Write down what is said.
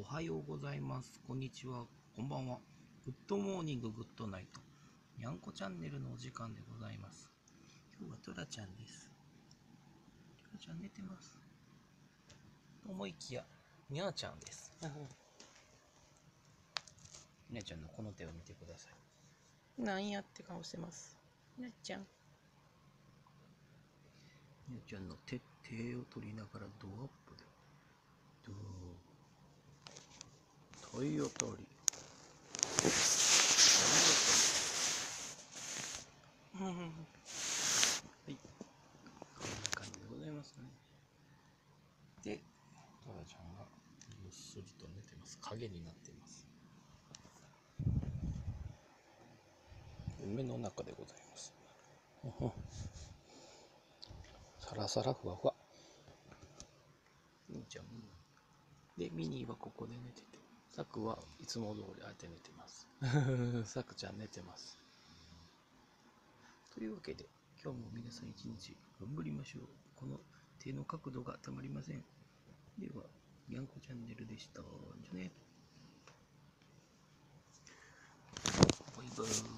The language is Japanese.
おはようございます。こんにちは。こんばんは。 Good morning、good night。にゃんこチャンネルのお時間でございます。今日はトラちゃんです。トラちゃん寝てます。と思いきや、にゃーちゃんです。にゃーちゃんのこの手を見てください。なんやって顔してます。なっちゃん。にゃーちゃんの手、手を取りながらドアップで。ドー。体当たり。はい。こんな感じでございますね。で、トラちゃんがぐっすりと寝てます。影になっています。夢の中でございます。ほほサラサラふわふわ。みーちゃんも。で、ミニーはここで寝てて、サクはいつも通りあえて寝てます。サクちゃん寝てます。というわけで、今日も皆さん一日頑張りましょう。この手の角度がたまりません。では、にゃんこチャンネルでした。じゃあね。バイバイ。